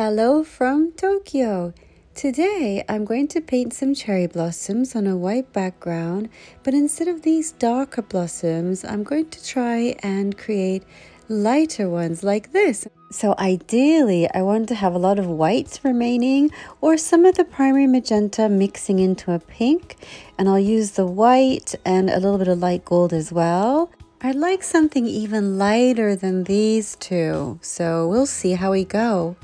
Hello from Tokyo. Today I'm going to paint some cherry blossoms on a white background, but instead of these darker blossoms, I'm going to try and create lighter ones like this. So ideally, I want to have a lot of whites remaining or some of the primary magenta mixing into a pink, and I'll use the white and a little bit of light gold as well. I'd like something even lighter than these two, so we'll see how we go.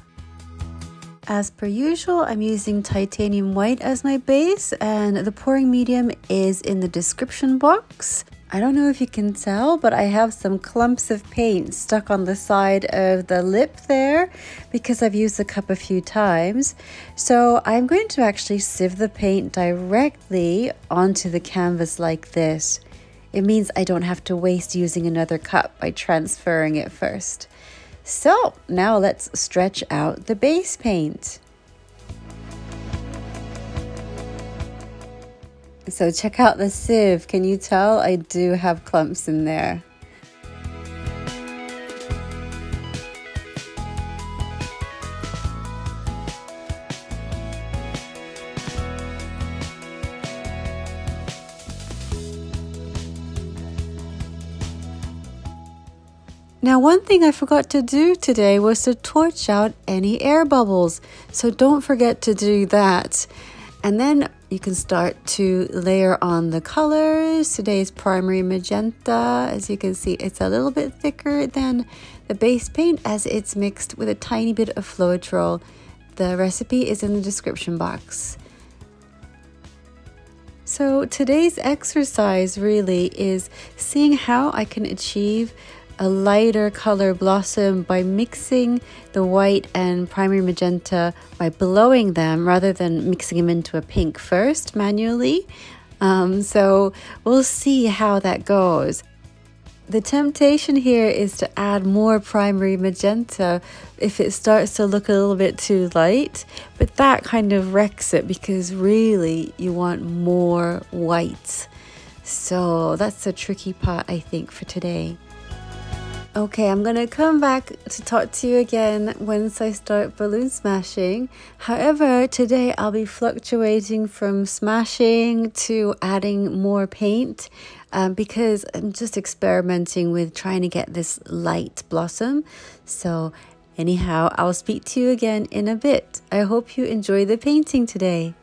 As per usual, I'm using titanium white as my base and the pouring medium is in the description box. I don't know if you can tell, but I have some clumps of paint stuck on the side of the lip there because I've used the cup a few times. So I'm going to actually sieve the paint directly onto the canvas like this. It means I don't have to waste using another cup by transferring it first. So now let's stretch out the base paint. So check out the sieve. Can you tell I do have clumps in there? Now one thing I forgot to do today was to torch out any air bubbles. So don't forget to do that. And then you can start to layer on the colors. Today's primary magenta, as you can see, it's a little bit thicker than the base paint as it's mixed with a tiny bit of Floetrol. The recipe is in the description box. So today's exercise really is seeing how I can achieve a lighter color blossom by mixing the white and primary magenta by blowing them rather than mixing them into a pink first manually. Um, so we'll see how that goes. The temptation here is to add more primary magenta if it starts to look a little bit too light, but that kind of wrecks it because really you want more white. So that's the tricky part, I think, for today. Okay, I'm gonna come back to talk to you again once I start balloon smashing. However, today I'll be fluctuating from smashing to adding more paint um, because I'm just experimenting with trying to get this light blossom. So, anyhow, I'll speak to you again in a bit. I hope you enjoy the painting today.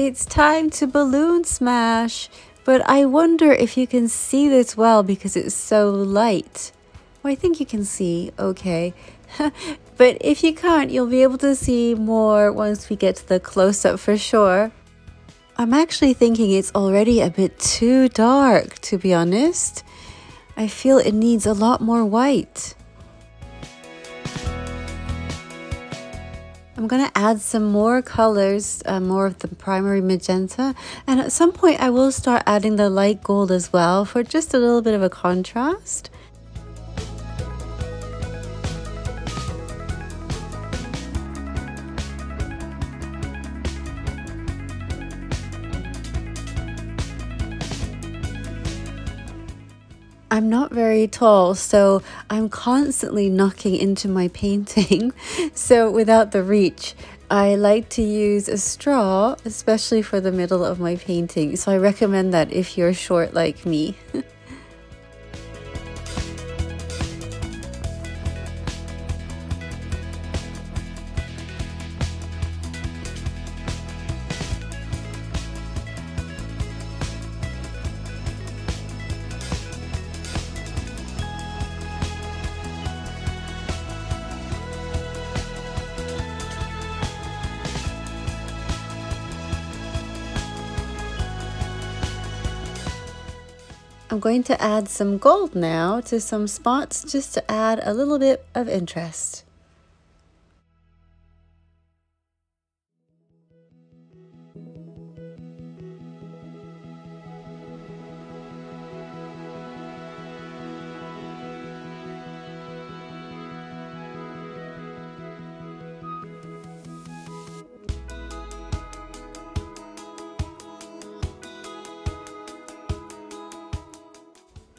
It's time to balloon smash, but I wonder if you can see this well because it's so light. Well, I think you can see okay. but if you can't, you'll be able to see more once we get to the close-up for sure. I'm actually thinking it's already a bit too dark, to be honest. I feel it needs a lot more white. I'm going to add some more colors, uh, more of the primary magenta, and at some point I will start adding the light gold as well for just a little bit of a contrast. I'm not very tall, so I'm constantly knocking into my painting. so without the reach, I like to use a straw, especially for the middle of my painting. So I recommend that if you're short like me. I'm going to add some gold now to some spots just to add a little bit of interest.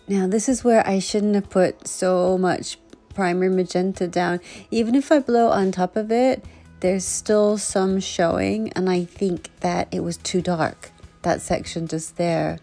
Now this is where I shouldn't have put so much primary magenta down. Even if I blow on top of it, there's still some showing and I think that it was too dark, that section just there.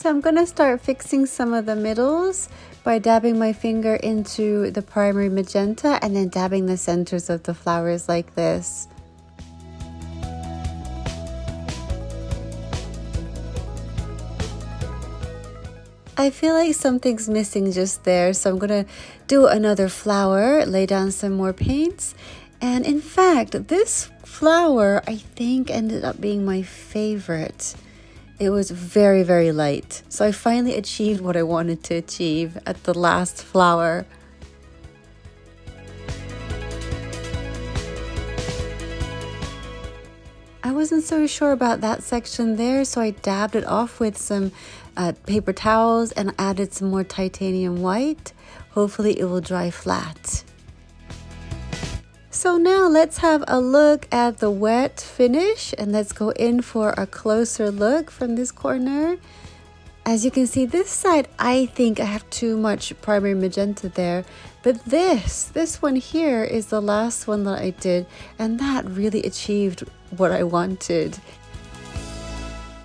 So I'm going to start fixing some of the middles by dabbing my finger into the primary magenta and then dabbing the centers of the flowers like this. I feel like something's missing just there, so I'm going to do another flower, lay down some more paints. And in fact, this flower I think ended up being my favorite. It was very, very light. So I finally achieved what I wanted to achieve at the last flower. I wasn't so sure about that section there, so I dabbed it off with some uh, paper towels and added some more titanium white. Hopefully it will dry flat. So now let's have a look at the wet finish and let's go in for a closer look from this corner. As you can see this side, I think I have too much primary magenta there, but this, this one here is the last one that I did and that really achieved what I wanted.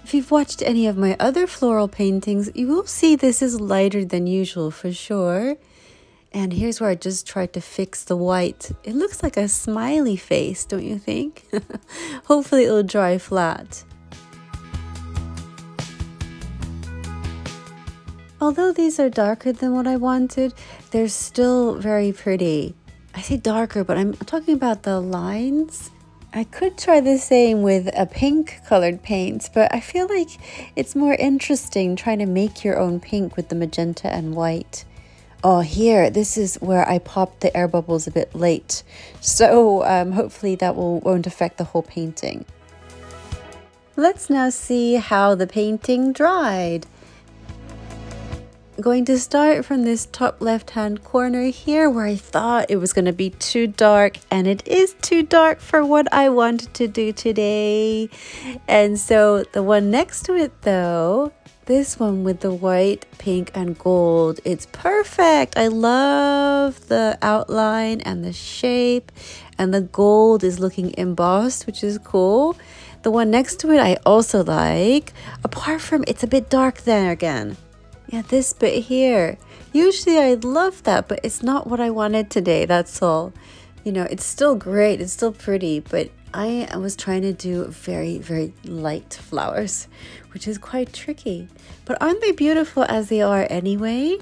If you've watched any of my other floral paintings, you will see this is lighter than usual for sure. And here's where I just tried to fix the white. It looks like a smiley face, don't you think? Hopefully it'll dry flat. Although these are darker than what I wanted, they're still very pretty. I say darker, but I'm talking about the lines. I could try the same with a pink colored paint, but I feel like it's more interesting trying to make your own pink with the magenta and white. Oh, here, this is where I popped the air bubbles a bit late. So um, hopefully that will, won't affect the whole painting. Let's now see how the painting dried. I'm going to start from this top left hand corner here where I thought it was going to be too dark and it is too dark for what I wanted to do today. And so the one next to it though this one with the white, pink, and gold, it's perfect. I love the outline and the shape, and the gold is looking embossed, which is cool. The one next to it I also like, apart from it's a bit dark there again. Yeah, this bit here. Usually I love that, but it's not what I wanted today, that's all. You know, it's still great, it's still pretty, but I was trying to do very, very light flowers, which is quite tricky. But aren't they beautiful as they are anyway?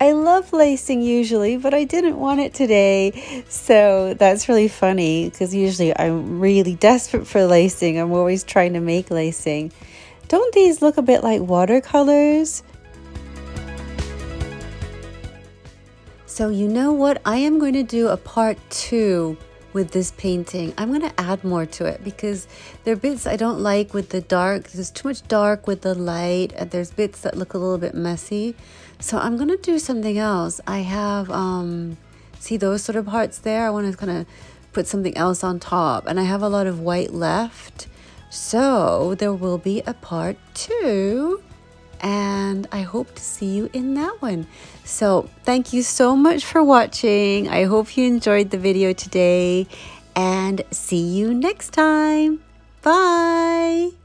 I love lacing usually, but I didn't want it today. So that's really funny because usually I'm really desperate for lacing. I'm always trying to make lacing. Don't these look a bit like watercolors? So you know what? I am going to do a part two with this painting. I'm going to add more to it because there are bits I don't like with the dark. There's too much dark with the light and there's bits that look a little bit messy. So I'm going to do something else. I have, um, see those sort of parts there? I want to kind of put something else on top and I have a lot of white left. So there will be a part two and I hope to see you in that one. So thank you so much for watching. I hope you enjoyed the video today and see you next time. Bye.